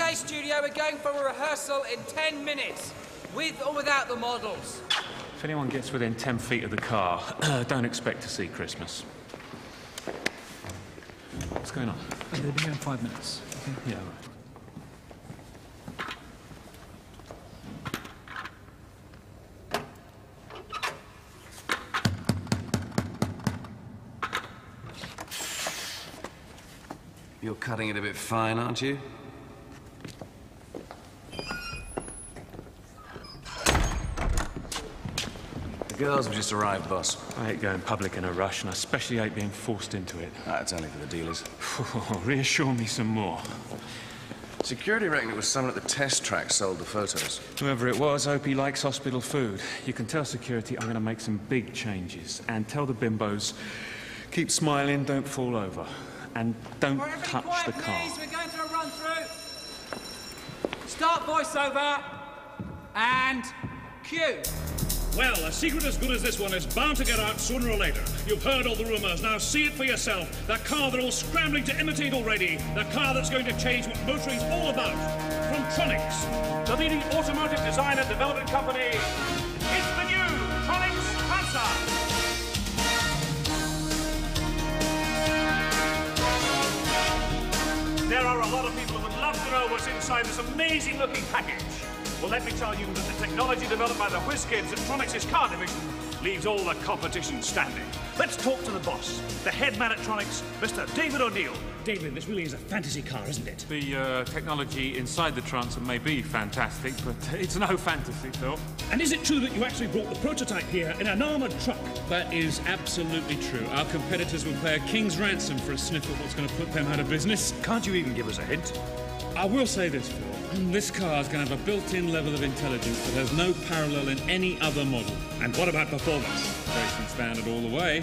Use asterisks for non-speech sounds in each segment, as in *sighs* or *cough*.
Okay, studio, we're going for a rehearsal in 10 minutes. With or without the models. If anyone gets within 10 feet of the car, *clears throat* don't expect to see Christmas. What's going on? They'll be here in five minutes. Okay? Yeah, right. You're cutting it a bit fine, aren't you? Girls have just arrived, boss. I hate going public in a rush, and I especially hate being forced into it. Ah, it's only for the dealers. *laughs* Reassure me some more. Security reckon it was someone at the test track sold the photos. Whoever it was, hope he likes hospital food. You can tell security I'm going to make some big changes. And tell the bimbos, keep smiling, don't fall over. And don't Alright, everybody touch quiet, the car. please. We're going through a run through. Start voiceover. And cue. Well, a secret as good as this one is bound to get out sooner or later. You've heard all the rumors. Now see it for yourself. That car they're all scrambling to imitate already. The car that's going to change what motoring's all about. From Tronics, the leading automotive design and development company. It's the new Tronics Panzer. There are a lot of people who would love to know what's inside this amazing looking package. Well, let me tell you that the technology developed by the WizKids at Tronics' car division leaves all the competition standing. Let's talk to the boss, the head man at Tronics, Mr. David O'Neill. David, this really is a fantasy car, isn't it? The uh, technology inside the Transom may be fantastic, but *laughs* it's no fantasy, Phil. And is it true that you actually brought the prototype here in an armored truck? That is absolutely true. Our competitors will pay a king's ransom for a sniff at what's going to put them out of business. Can't you even give us a hint? I will say this, Phil. This car is going to have a built-in level of intelligence that has no parallel in any other model. And what about performance? Racing standard all the way.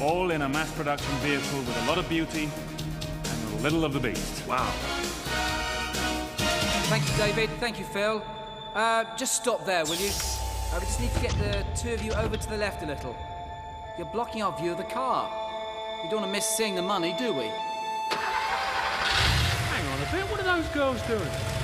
All in a mass production vehicle with a lot of beauty and a little of the beast. Wow. Thank you, David. Thank you, Phil. Uh, just stop there, will you? Uh, we just need to get the two of you over to the left a little. You're blocking our view of the car. We don't want to miss seeing the money, do we? Hang on a bit, what are those girls doing?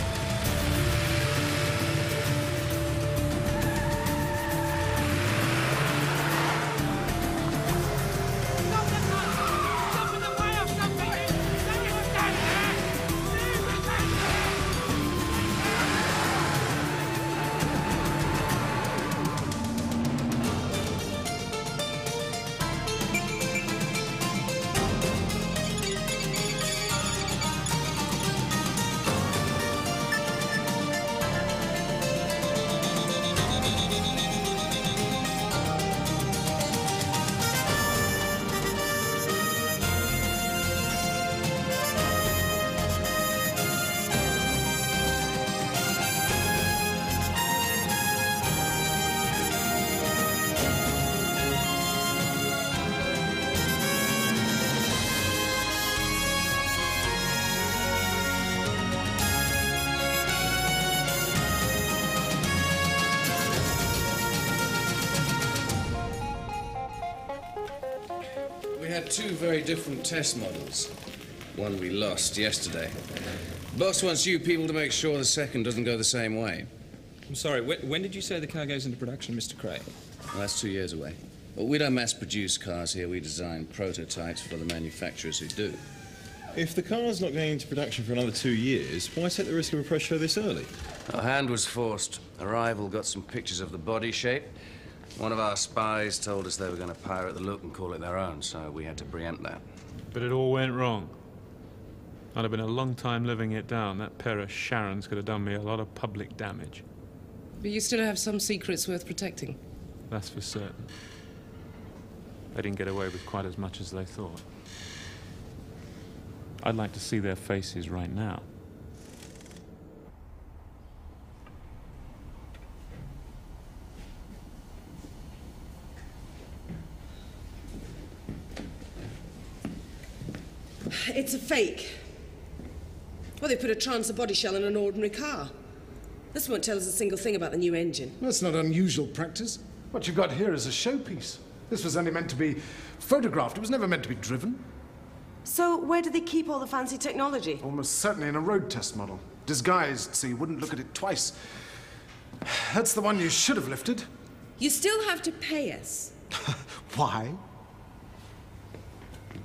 Two very different test models. One we lost yesterday. Boss wants you people to make sure the second doesn't go the same way. I'm sorry, when, when did you say the car goes into production, Mr. Cray? Well, that's two years away. Well, we don't mass produce cars here. We design prototypes for the manufacturers who do. If the car's not going into production for another two years, why take the risk of a press show this early? Our hand was forced. A rival got some pictures of the body shape. One of our spies told us they were going to pirate the look and call it their own, so we had to preempt that. But it all went wrong. I'd have been a long time living it down. That pair of Sharons could have done me a lot of public damage. But you still have some secrets worth protecting. That's for certain. They didn't get away with quite as much as they thought. I'd like to see their faces right now. It's a fake. Well, they put a Transit body shell in an ordinary car. This won't tell us a single thing about the new engine. That's not unusual practice. What you've got here is a showpiece. This was only meant to be photographed. It was never meant to be driven. So, where do they keep all the fancy technology? Almost certainly in a road test model. Disguised so you wouldn't look at it twice. *sighs* That's the one you should have lifted. You still have to pay us. *laughs* Why?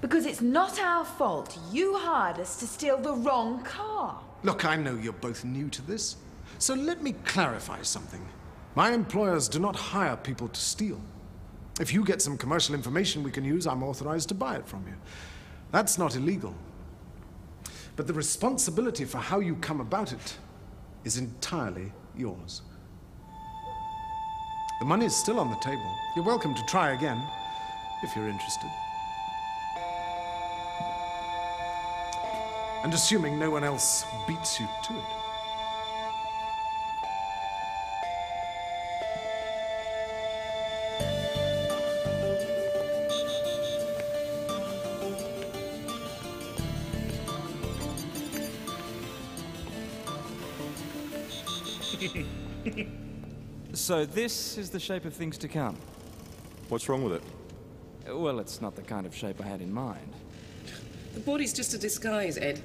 Because it's not our fault. You hired us to steal the wrong car. Look, I know you're both new to this, so let me clarify something. My employers do not hire people to steal. If you get some commercial information we can use, I'm authorized to buy it from you. That's not illegal. But the responsibility for how you come about it is entirely yours. The money is still on the table. You're welcome to try again, if you're interested. And assuming no one else beats you to it. *laughs* so this is the shape of things to come. What's wrong with it? Well, it's not the kind of shape I had in mind. The body's just a disguise, Ed.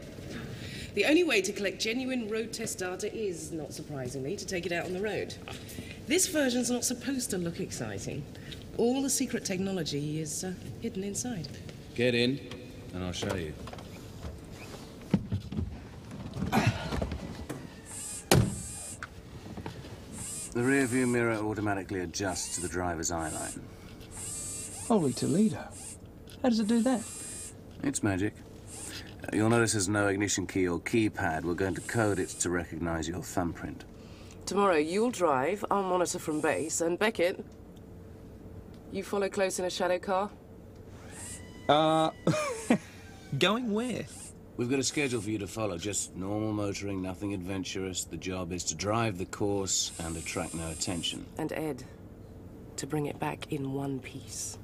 The only way to collect genuine road test data is, not surprisingly, to take it out on the road. This version's not supposed to look exciting. All the secret technology is uh, hidden inside. Get in, and I'll show you. The rear view mirror automatically adjusts to the driver's eye line. Holy Toledo. How does it do that? It's magic. You'll notice there's no ignition key or keypad. We're going to code it to recognize your thumbprint. Tomorrow you'll drive, I'll monitor from base, and Beckett, you follow close in a shadow car? Uh. *laughs* going where? We've got a schedule for you to follow. Just normal motoring, nothing adventurous. The job is to drive the course and attract no attention. And Ed, to bring it back in one piece.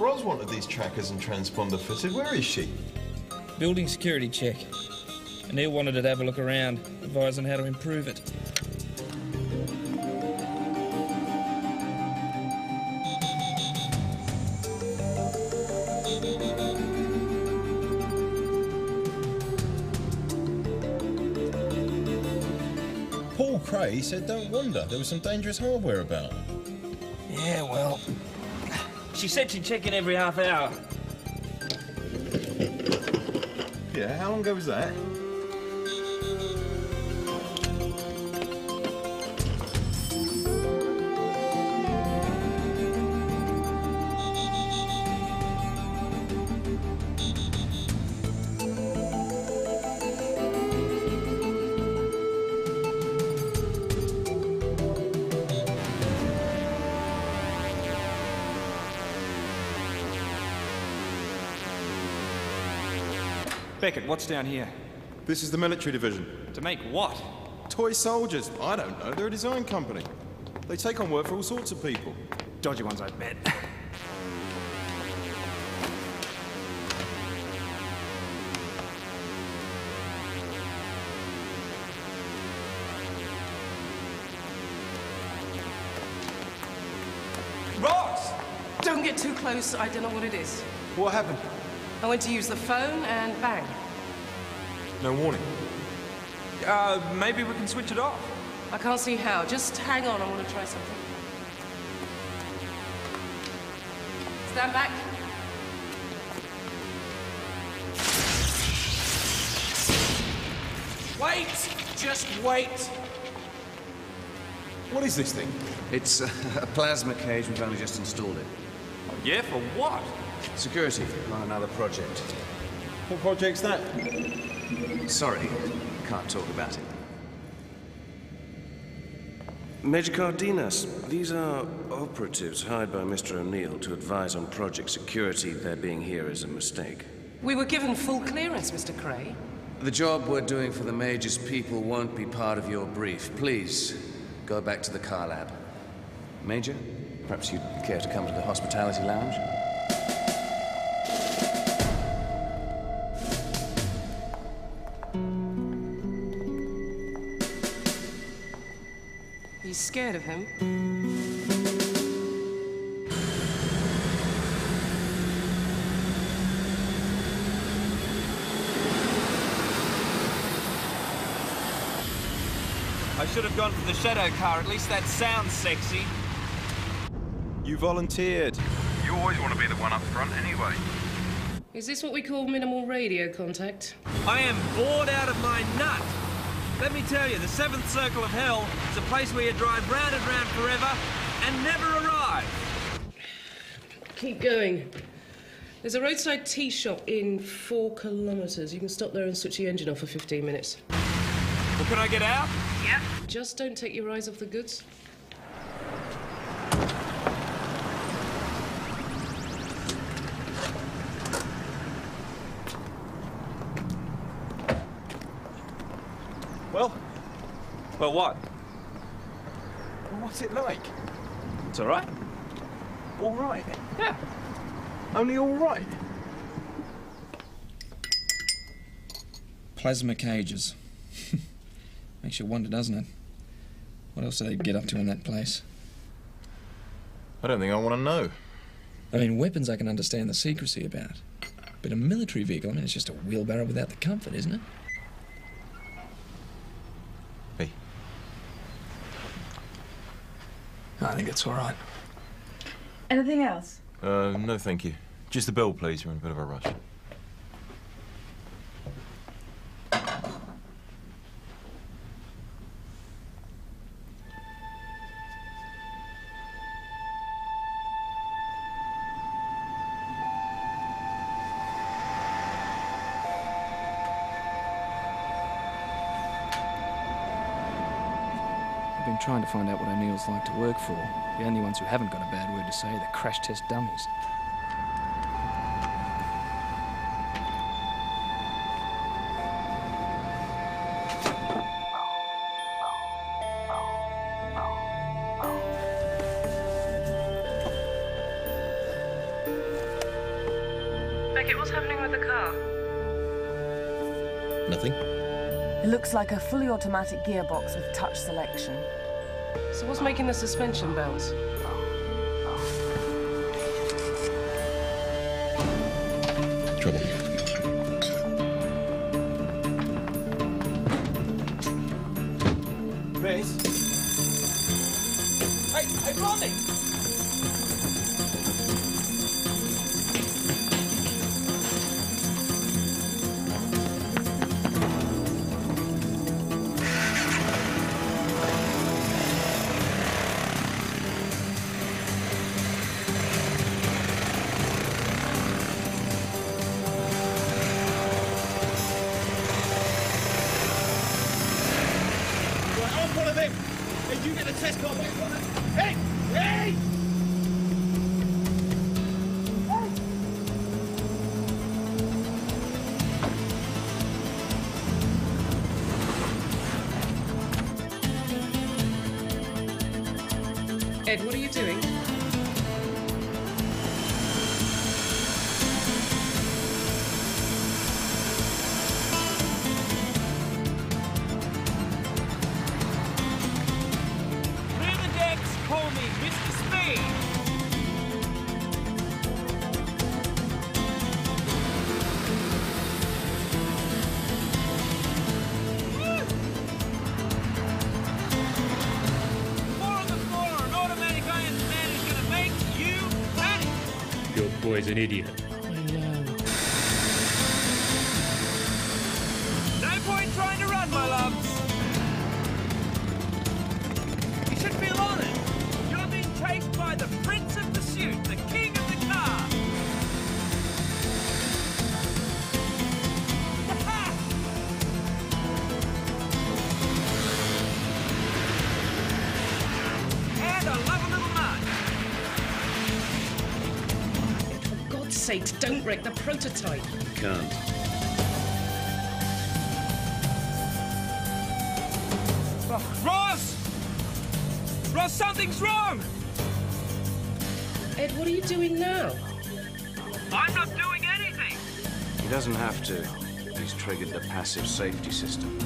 Ros wanted these trackers and transponder fitted. Where is she? Building security check. And Neil wanted to have a look around, advising how to improve it. Paul Cray said don't wonder. There was some dangerous hardware about. She said she'd check in every half hour. Yeah, how long ago was that? Beckett, what's down here? This is the military division. To make what? Toy soldiers. I don't know. They're a design company. They take on work for all sorts of people. Dodgy ones, I bet. Ros! Don't get too close, I don't know what it is. What happened? I went to use the phone and bang. No warning. Uh, maybe we can switch it off. I can't see how. Just hang on, I want to try something. Stand back. Wait! Just wait! What is this thing? It's uh, a plasma cage. We've only just installed it. Yeah, for what? Security on another project. What project's that? Sorry, can't talk about it. Major Cardenas, these are operatives hired by Mr. O'Neill to advise on project security. Their being here is a mistake. We were given full clearance, Mr. Cray. The job we're doing for the Major's people won't be part of your brief. Please, go back to the car lab. Major, perhaps you'd care to come to the hospitality lounge? scared of him. I should have gone for the shadow car. At least that sounds sexy. You volunteered. You always want to be the one up front anyway. Is this what we call minimal radio contact? I am bored out of my nut. Let me tell you, the seventh circle of hell is a place where you drive round and round forever and never arrive. Keep going. There's a roadside tea shop in four kilometres. You can stop there and switch the engine off for 15 minutes. Well, can I get out? Yep. Just don't take your eyes off the goods. Well, what? what's it like? It's all right. All right. Yeah. Only all right. Plasma cages. *laughs* Makes you wonder, doesn't it? What else do they get up to in that place? I don't think I want to know. I mean, weapons I can understand the secrecy about. But a military vehicle, I mean, it's just a wheelbarrow without the comfort, isn't it? I think it's all right. Anything else? Uh, no, thank you. Just the bill, please. We're in a bit of a rush. Trying to find out what O'Neill's like to work for. The only ones who haven't got a bad word to say are the crash test dummies. Beckett, what's happening with the car? Nothing. It looks like a fully automatic gearbox with touch selection. So what's making the suspension bounce? An idiot. Wreck the. Can't. Oh, Ros! Ros, something's wrong! Ed, what are you doing now? I'm not doing anything! He doesn't have to. He's triggered the passive safety system.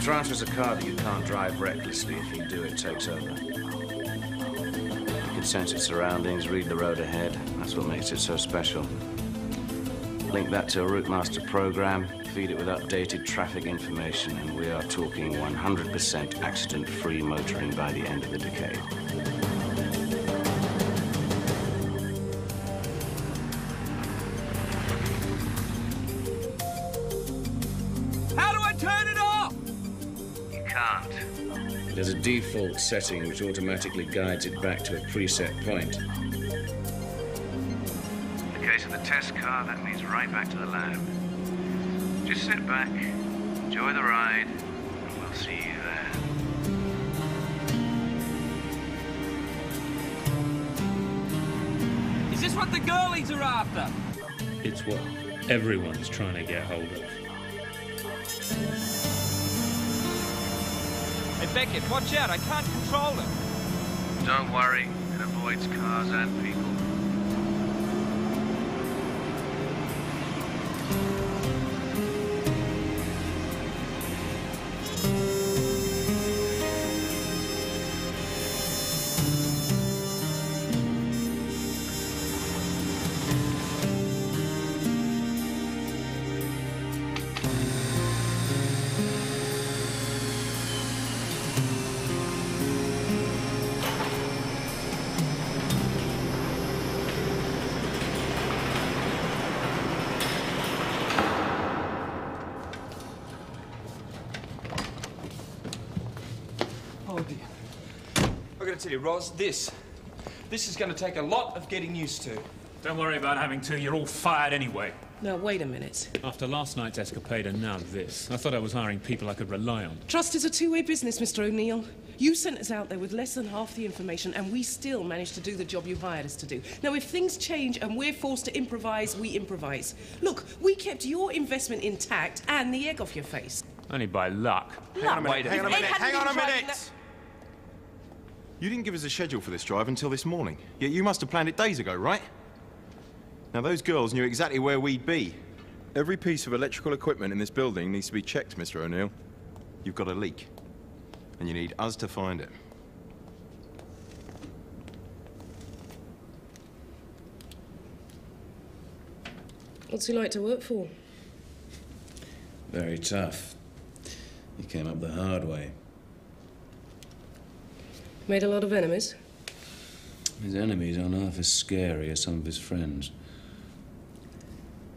Tranche is a car that you can't drive recklessly. If you do, it takes over. Can sense its surroundings, read the road ahead. That's what makes it so special. Link that to a route master program, feed it with updated traffic information, and we are talking 100% accident-free motoring by the end of the decade. Default setting which automatically guides it back to a preset point. In the case of the test car, that means right back to the lab. Just sit back, enjoy the ride, and we'll see you there. Is this what the girlies are after? It's what everyone's trying to get hold of. Beckett, watch out. I can't control it. Don't worry, it avoids cars and people. I gotta Ros, this. This is gonna take a lot of getting used to. Don't worry about having to. You're all fired anyway. Now, wait a minute. After last night's escapade and now this, I thought I was hiring people I could rely on. Trust is a two-way business, Mr. O'Neill. You sent us out there with less than half the information, and we still managed to do the job you hired us to do. Now, if things change and we're forced to improvise, we improvise. Look, we kept your investment intact and the egg off your face. Only by luck. Hang on a minute, Wait hang on a minute. minute, hang on a hadn't been driving minute! You didn't give us a schedule for this drive until this morning. Yet you must have planned it days ago, right? Now, those girls knew exactly where we'd be. Every piece of electrical equipment in this building needs to be checked, Mr. O'Neill. You've got a leak. And you need us to find it. What's he like to work for? Very tough. He came up the hard way. Made a lot of enemies. His enemies aren't half as scary as some of his friends.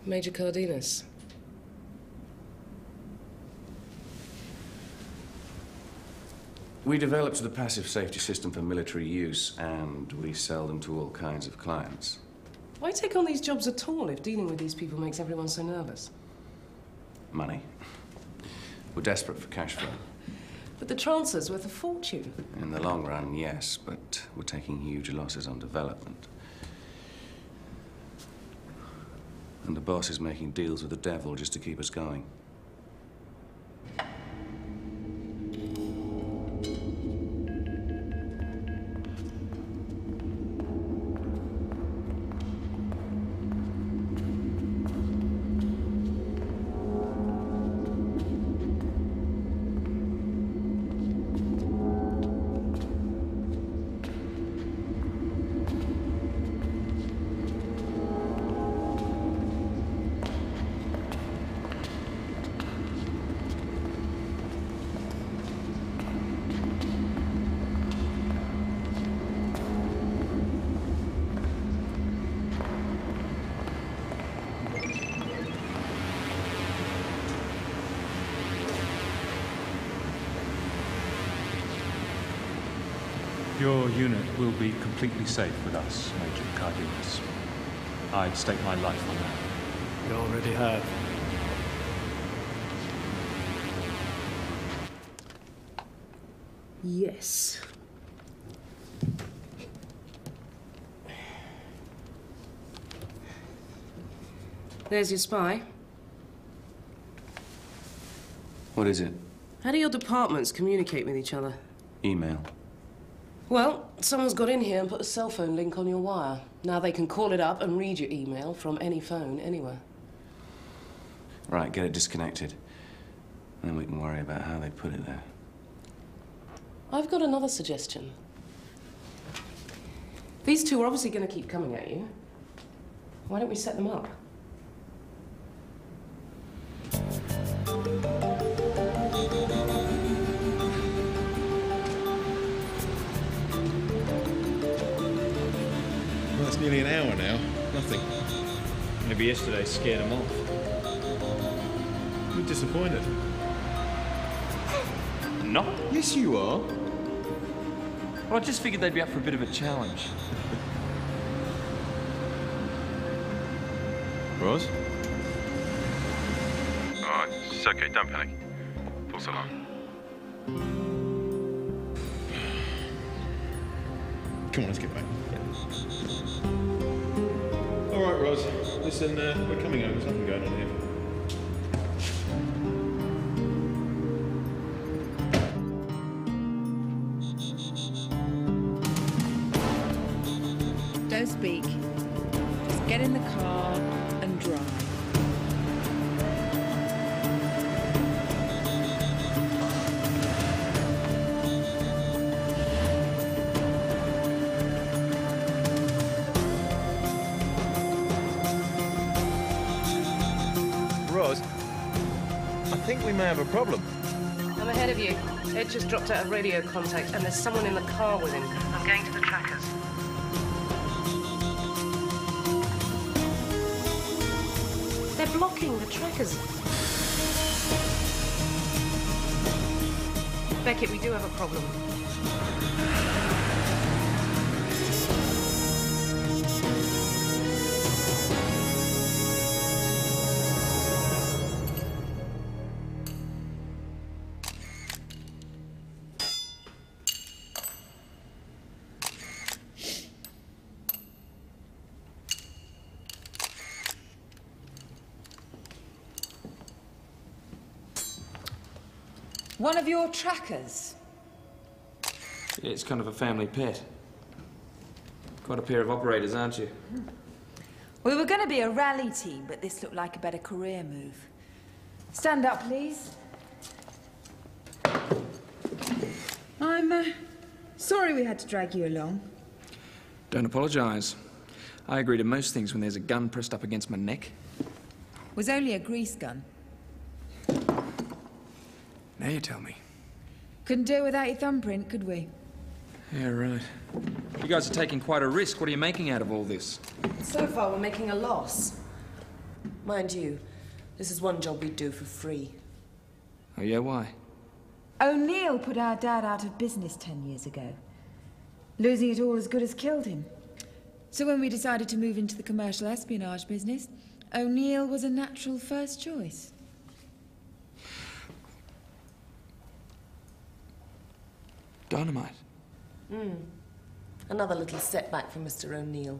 Major Cardenas. We developed the passive safety system for military use, and we sell them to all kinds of clients. Why take on these jobs at all if dealing with these people makes everyone so nervous? Money. We're desperate for cash flow. But the transfer's worth a fortune. In the long run, yes, but we're taking huge losses on development. And the boss is making deals with the devil just to keep us going. Completely safe with us, Major Cardenas. I'd stake my life on that. You already have. Yes. There's your spy. What is it? How do your departments communicate with each other? Email. Well, someone's got in here and put a cell phone link on your wire. Now they can call it up and read your email from any phone anywhere. Right, get it disconnected. And then we can worry about how they put it there. I've got another suggestion. These two are obviously going to keep coming at you. Why don't we set them up? Maybe yesterday scared him off. You're disappointed. Not? Yes, you are. Well, I just figured they'd be up for a bit of a challenge. Ros? Oh, it's okay, don't panic. Pulse along. Come on, let's get back. Ros. Listen, uh, we're coming home. There's nothing going on here. We may have a problem. I'm ahead of you. Ed just dropped out of radio contact, and there's someone in the car with him. I'm going to the trackers. They're blocking the trackers. Beckett, we do have a problem. Of your trackers? It's kind of a family pet. Quite a pair of operators, aren't you? We were going to be a rally team, but this looked like a better career move. Stand up, please. I'm uh, sorry we had to drag you along. Don't apologise. I agree to most things when there's a gun pressed up against my neck. It Was only a grease gun. Now you tell me. Couldn't do it without your thumbprint, could we? Yeah, right. You guys are taking quite a risk. What are you making out of all this? So far, we're making a loss. Mind you, this is one job we'd do for free. Oh, yeah, why? O'Neill put our dad out of business ten years ago. Losing it all as good as killed him. So when we decided to move into the commercial espionage business, O'Neill was a natural first choice. Dynamite. Hmm. Another little setback for Mr. O'Neill.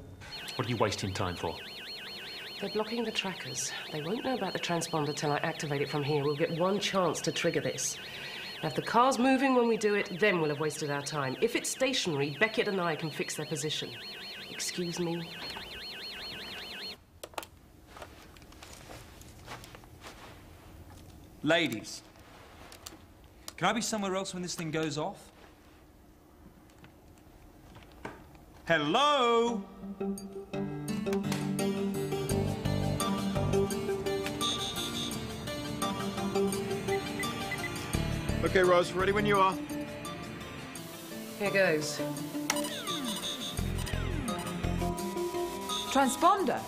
What are you wasting time for? They're blocking the trackers. They won't know about the transponder till I activate it from here. We'll get one chance to trigger this. Now, if the car's moving when we do it, then we'll have wasted our time. If it's stationary, Beckett and I can fix their position. Excuse me? Ladies, can I be somewhere else when this thing goes off? Hello? Okay, Ros, ready when you are. Here goes. Transponder?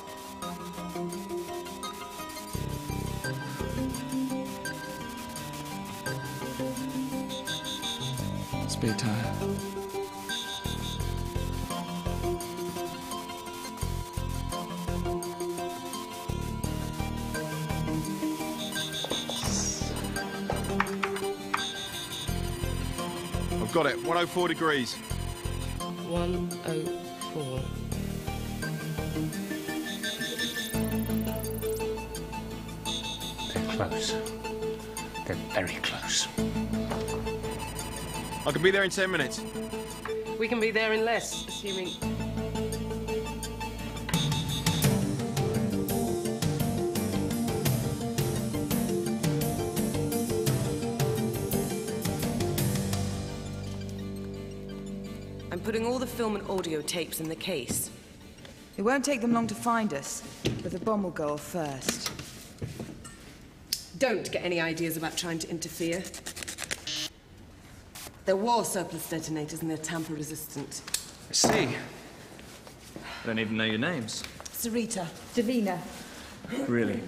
Spare tire. Got it. 104 degrees. 104. They're close. They're very close. I can be there in 10 minutes. We can be there in less, assuming. Film and audio tapes in the case. It won't take them long to find us, but the bomb will go off first. Don't get any ideas about trying to interfere. They're war surplus detonators and they're tamper resistant. I see. I don't even know your names. Sarita. Davina. Really?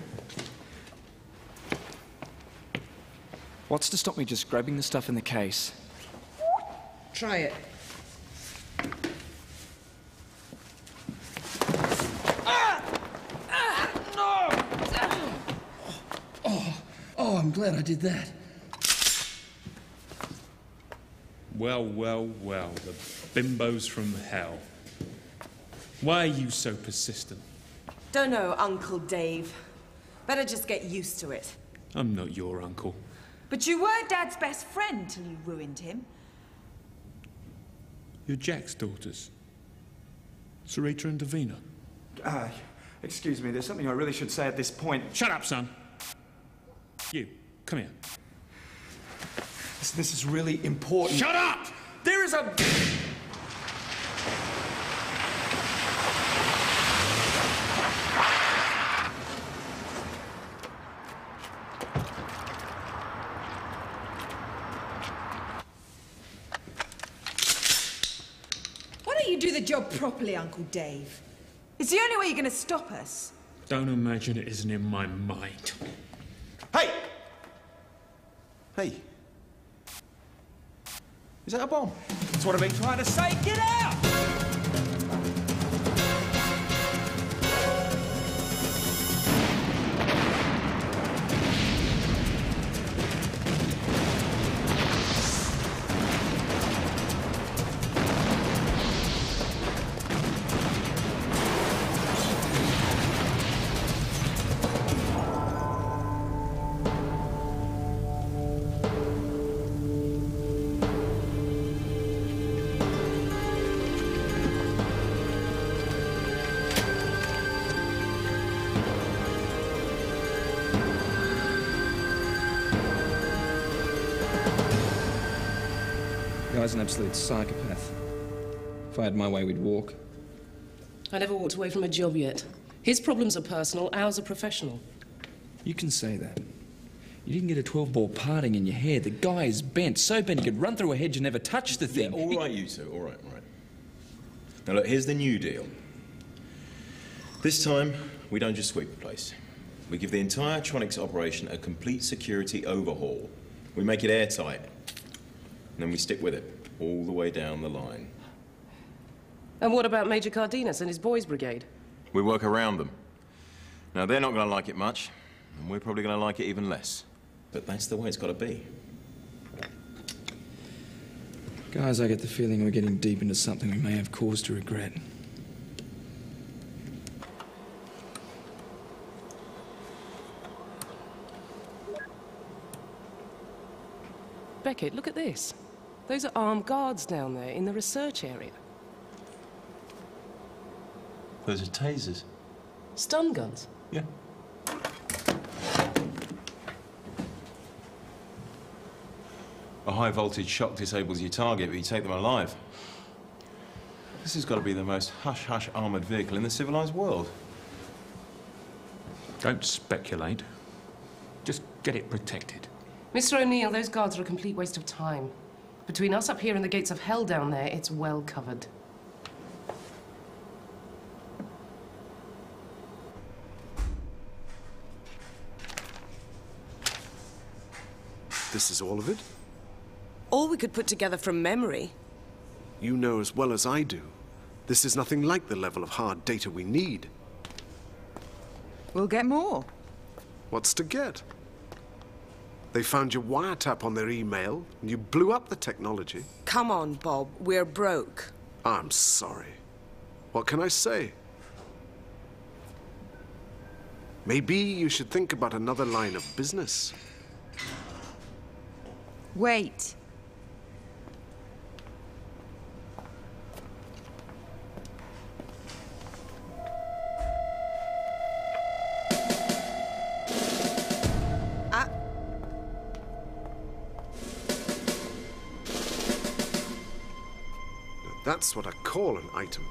What's to stop me just grabbing the stuff in the case? Try it. Oh, oh, I'm glad I did that. Well, well, well, the bimbos from hell. Why are you so persistent? Don't know, Uncle Dave. Better just get used to it. I'm not your uncle. But you were Dad's best friend till you ruined him. You're Jack's daughters. Sarita and Davina. Uh, excuse me, there's something I really should say at this point. Shut up, son. You, come here. This, this is really important. Shut up! There is a. Why don't you do the job properly, Uncle Dave? It's the only way you're going to stop us. Don't imagine it isn't in my mind. Hey! Is that a bomb? That's what I've been trying to say. Get out! Guy's an absolute psychopath. If I had my way, we'd walk. I never walked away from a job yet. His problems are personal, ours are professional. You can say that. You didn't get a 12 ball parting in your hair. The guy is bent, so bent he could run through a hedge and never touch the thing. Yeah, all right, you two. All right, all right. Now, look, here's the new deal. This time, we don't just sweep the place. We give the entire Tronics operation a complete security overhaul. We make it airtight. And then we stick with it all the way down the line. And what about Major Cardenas and his boys' brigade? We work around them. Now, they're not going to like it much, and we're probably going to like it even less. But that's the way it's got to be. Guys, I get the feeling we're getting deep into something we may have cause to regret. Beckett, look at this. Those are armed guards down there in the research area. Those are tasers. Stun guns. Yeah. A high voltage shock disables your target, but you take them alive. This has got to be the most hush hush armoured vehicle in the civilized world. Don't speculate. Just get it protected. Mr. O'Neill, those guards are a complete waste of time. Between us up here and the gates of hell down there, it's well covered. This is all of it? All we could put together from memory. You know as well as I do. This is nothing like the level of hard data we need. We'll get more. What's to get? They found your wiretap on their email, and you blew up the technology. Come on, Bob. We're broke. I'm sorry. What can I say? Maybe you should think about another line of business. Wait. That's what I call an item.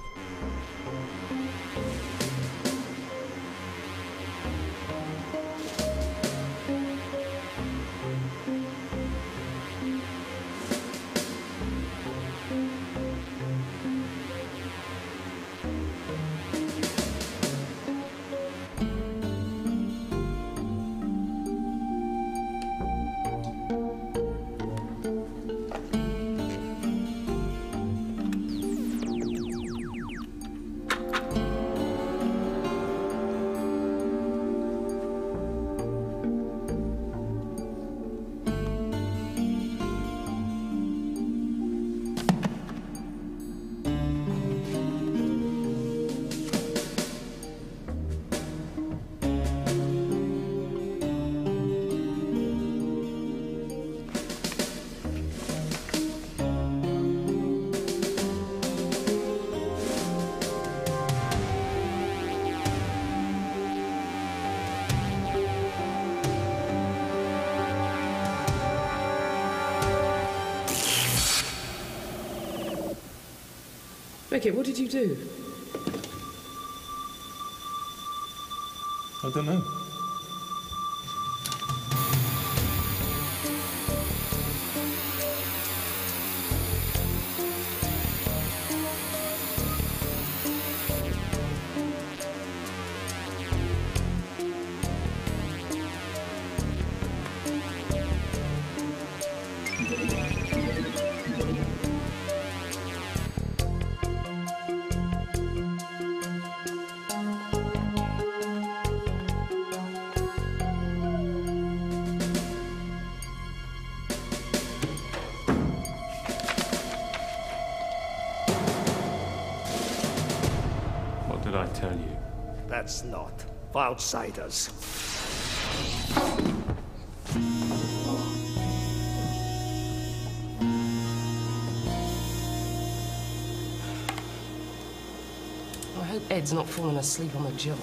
Beckett, what did you do? I don't know. That's not. For outsiders. I hope Ed's not fallen asleep on the job.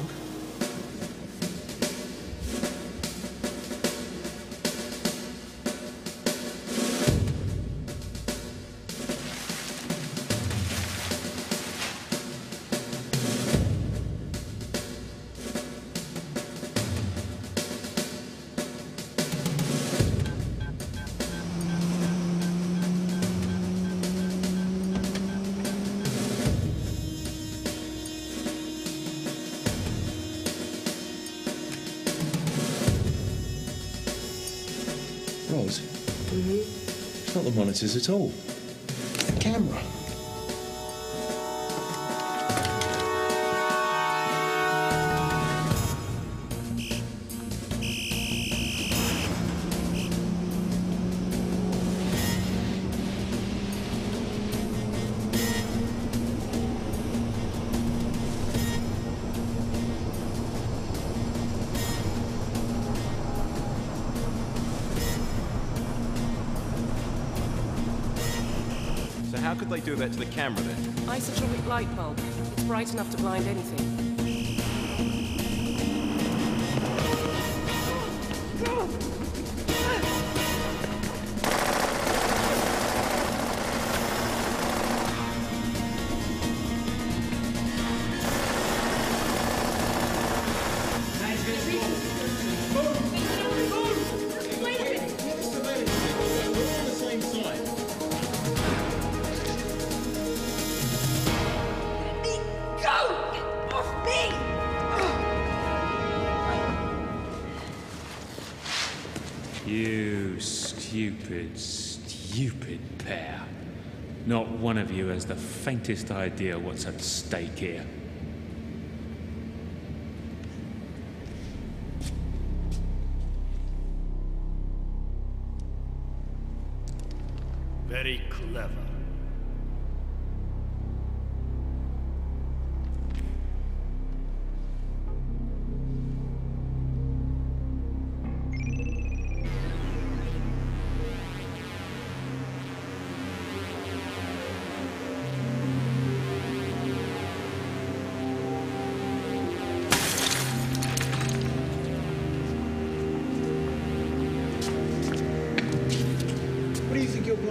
Monitors at all. Could they do that to the camera then? Isotropic light bulb. It's bright enough to blind anything. Faintest idea what's at stake here.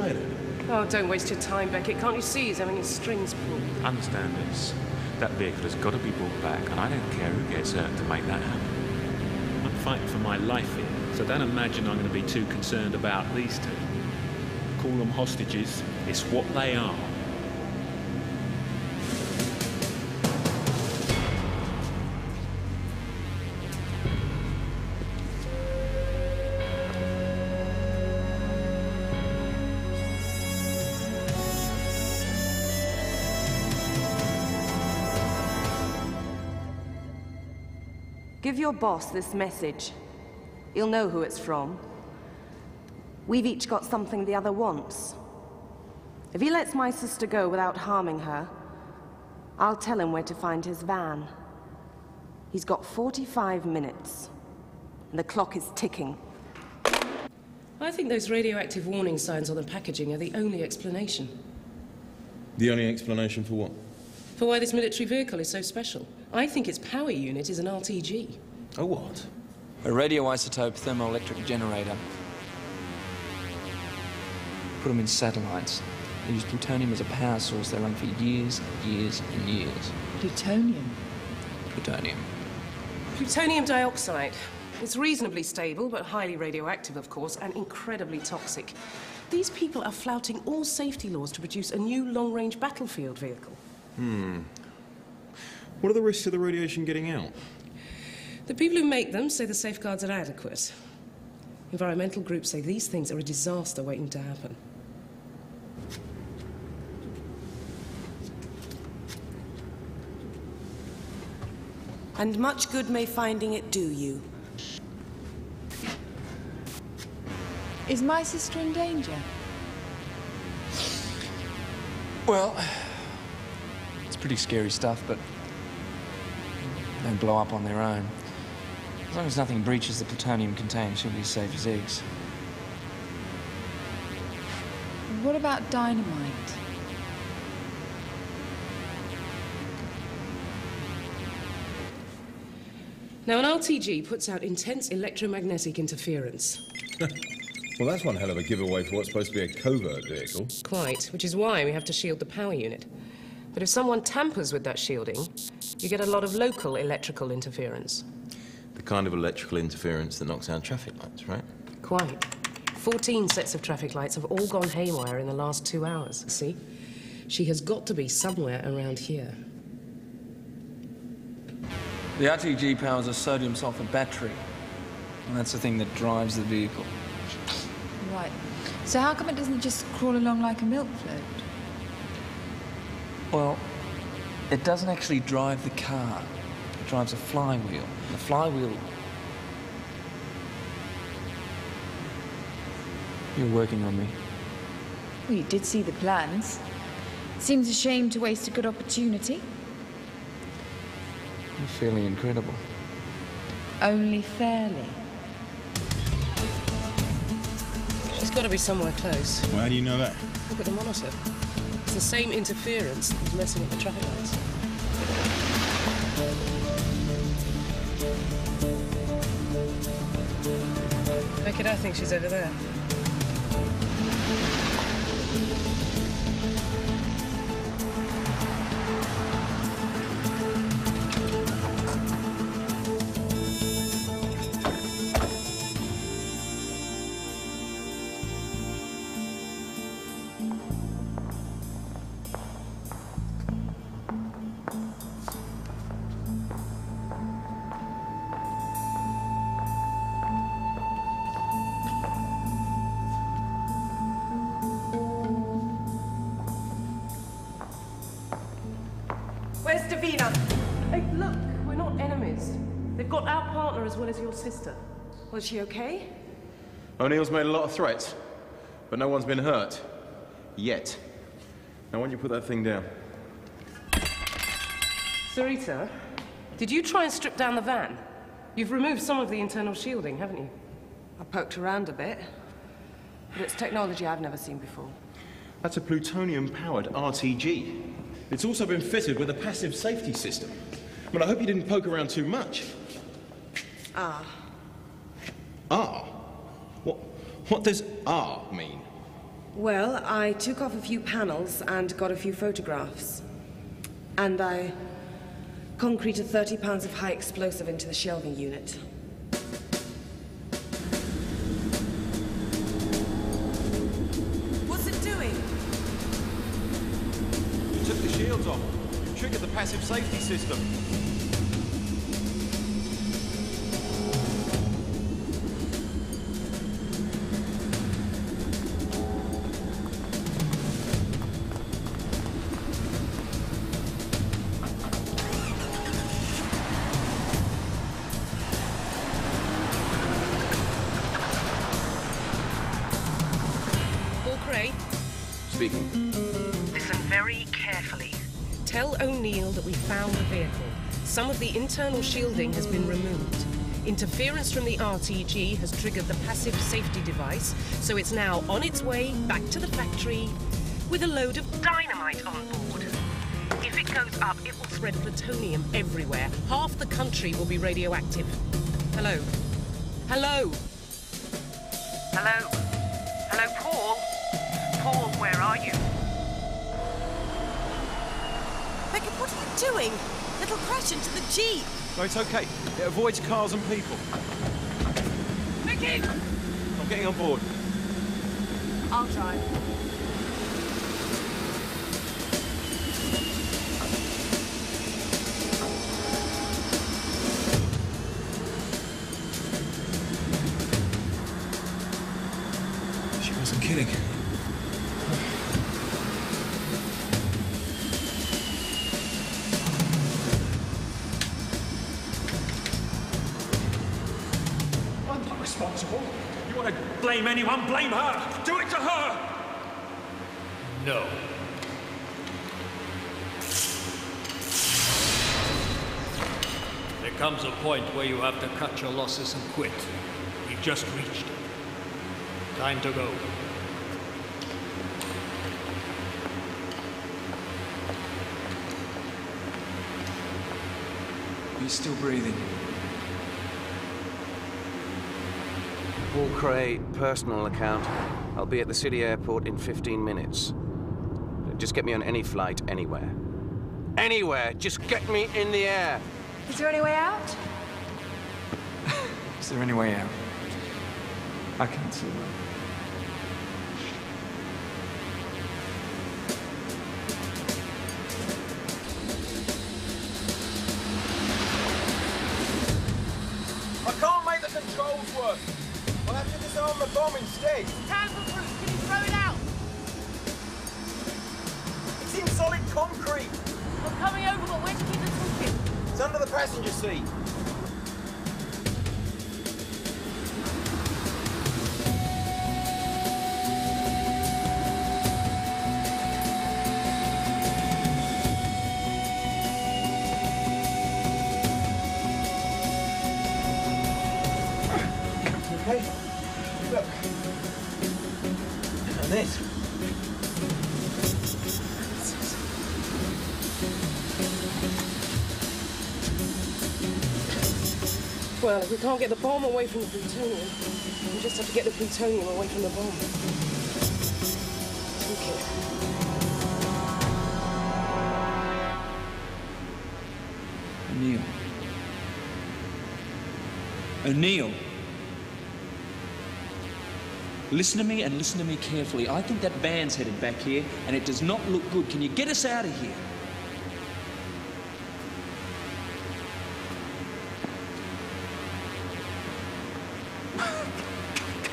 You think you're playing at? Oh, don't waste your time, Beckett. Can't you see he's having his strings pulled? Understand this. That vehicle has got to be brought back, and I don't care who gets hurt to make that happen. I'm fighting for my life here, so don't imagine I'm going to be too concerned about these two. Call them hostages. It's what they are. Give your boss this message. He'll know who it's from. We've each got something the other wants. If he lets my sister go without harming her, I'll tell him where to find his van. He's got 45 minutes. And the clock is ticking. I think those radioactive warning signs on the packaging are the only explanation The only explanation for what? for why this military vehicle is so special. I think its power unit is an RTG. A what? A radioisotope thermoelectric generator. Put them in satellites. They use plutonium as a power source they run for years, years, and years. Plutonium. Plutonium. Plutonium dioxide. It's reasonably stable, but highly radioactive, of course, and incredibly toxic. These people are flouting all safety laws to produce a new long range battlefield vehicle. Hmm. What are the risks of the radiation getting out? The people who make them say the safeguards are adequate. Environmental groups say these things are a disaster waiting to happen. And much good may finding it do you. Is my sister in danger? Well, it's pretty scary stuff, but they blow up on their own. As long as nothing breaches the plutonium contained, she'll be as safe as eggs. What about dynamite? Now, an RTG puts out intense electromagnetic interference. *laughs* Well, that's one hell of a giveaway for what's supposed to be a covert vehicle. Quite, which is why we have to shield the power unit. But if someone tampers with that shielding, you get a lot of local electrical interference. The kind of electrical interference that knocks out traffic lights, right? Quite. 14 sets of traffic lights have all gone haywire in the last two hours. See? She has got to be somewhere around here. The RTG powers a sodium sulfur battery, and that's the thing that drives the vehicle. Right. So how come it doesn't just crawl along like a milk float? Well, it doesn't actually drive the car. It drives a flywheel. And the flywheel. You're working on me. Well, you did see the plans. Seems a shame to waste a good opportunity. You're fairly incredible. Only fairly. She's got to be somewhere close. Well, how do you know that? Look at the monitor. It's the same interference that was messing up the traffic lights. Look at I think she's over there. Sister. Was she okay? O'Neill's made a lot of threats, but no one's been hurt. Yet. Now, why don't you put that thing down? Sarita, did you try and strip down the van? You've removed some of the internal shielding, haven't you? I poked around a bit. But it's technology I've never seen before. That's a plutonium-powered RTG. It's also been fitted with a passive safety system. I mean, I hope you didn't poke around too much. Ah. Ah? What, what does ah mean? Well, I took off a few panels and got a few photographs. And I concreted 30 pounds of high explosive into the shelving unit. What's it doing? You took the shields off. You triggered the passive safety system. internal shielding has been removed. Interference from the RTG has triggered the passive safety device, so it's now on its way back to the factory with a load of dynamite on board. If it goes up, it will spread plutonium everywhere. Half the country will be radioactive. Hello. Hello. Hello. Hello, Paul. Paul, where are you? Beckett, what are you doing? It'll crash into the Jeep. No, it's okay. It avoids cars and people. Mickey! I'm getting on board. I'll try. Anyone, blame her. Do it to her. No. There comes a point where you have to cut your losses and quit. We've just reached it. Time to go. Are you still breathing? Paul Cray, personal account. I'll be at the city airport in 15 minutes. Just get me on any flight anywhere. Anywhere! Just get me in the air! Is there any way out? *laughs* Is there any way out? I can't see one. Instead. Tangle Fruit, can you throw it out? It's in solid concrete. We're coming over, but where to keep the toolkit? It's under the passenger seat. We can't get the bomb away from the plutonium, we just have to get the plutonium away from the bomb. O'Neill. O'Neill. Listen to me and listen to me carefully. I think that van's headed back here, and it does not look good. Can you get us out of here?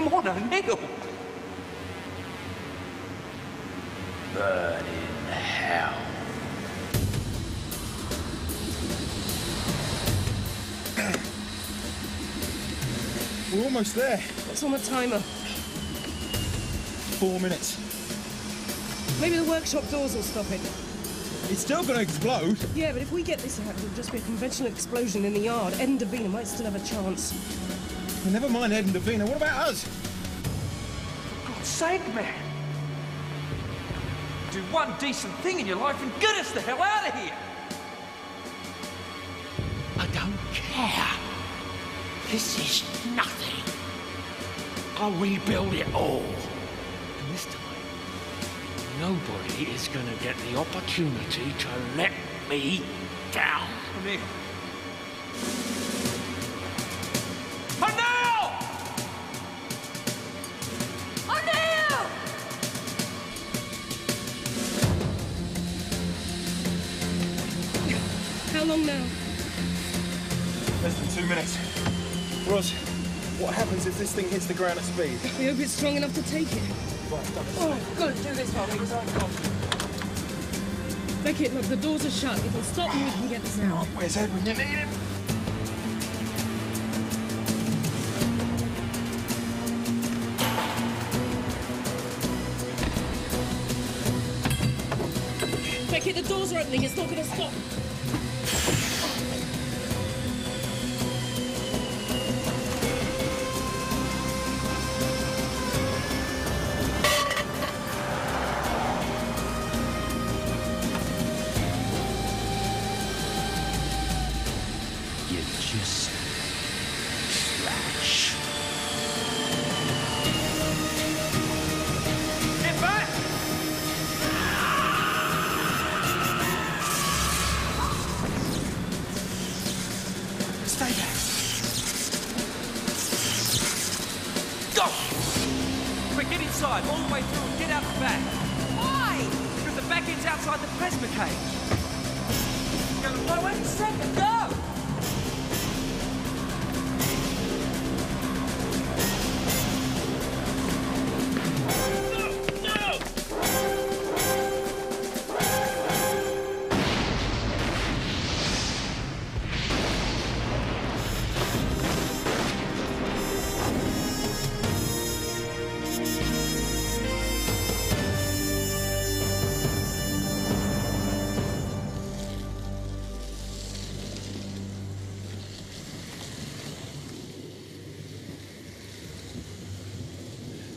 Come on, O'Neill. Burn in hell. *clears throat* We're almost there. What's on the timer? Four minutes. Maybe the workshop doors will stop it. It's still going to explode. Yeah, but if we get this out, it'll just be a conventional explosion in the yard. Ed and Davina might still have a chance. Well, never mind Ed and Davina. What about us? For God's sake, man. Do one decent thing in your life and get us the hell out of here. I don't care. This is nothing. I'll rebuild it all. And this time, nobody is going to get the opportunity to let me down. O'Neill. O'Neill! Thing hits the ground at speed? We hope it's strong enough to take it. Oh, good. Do this for me. Beckett, look, the doors are shut. It'll stop and we can get this out. Where's Ed when you need him? Beckett, the doors are opening. It's not going to stop.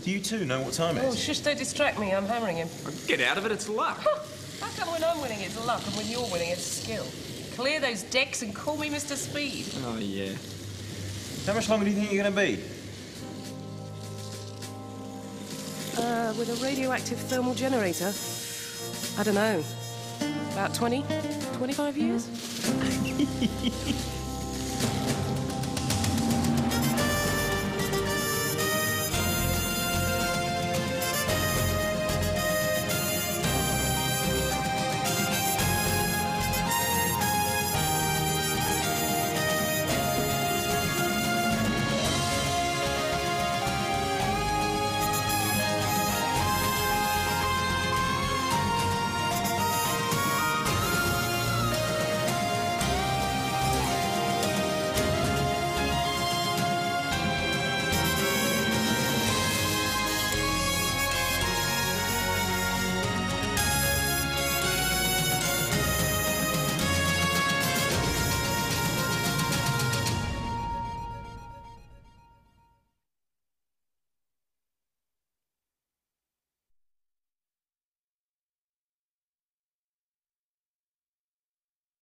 Do you two know what time it is? Oh, is? shush, don't distract me. I'm hammering him. Get out of it, it's luck. *laughs* How come when I'm winning it's luck and when you're winning it's skill? Clear those decks and call me Mr. Speed. Oh, yeah. How much longer do you think you're going to be? Uh, with a radioactive thermal generator? I don't know. About 20? 25 years? *laughs*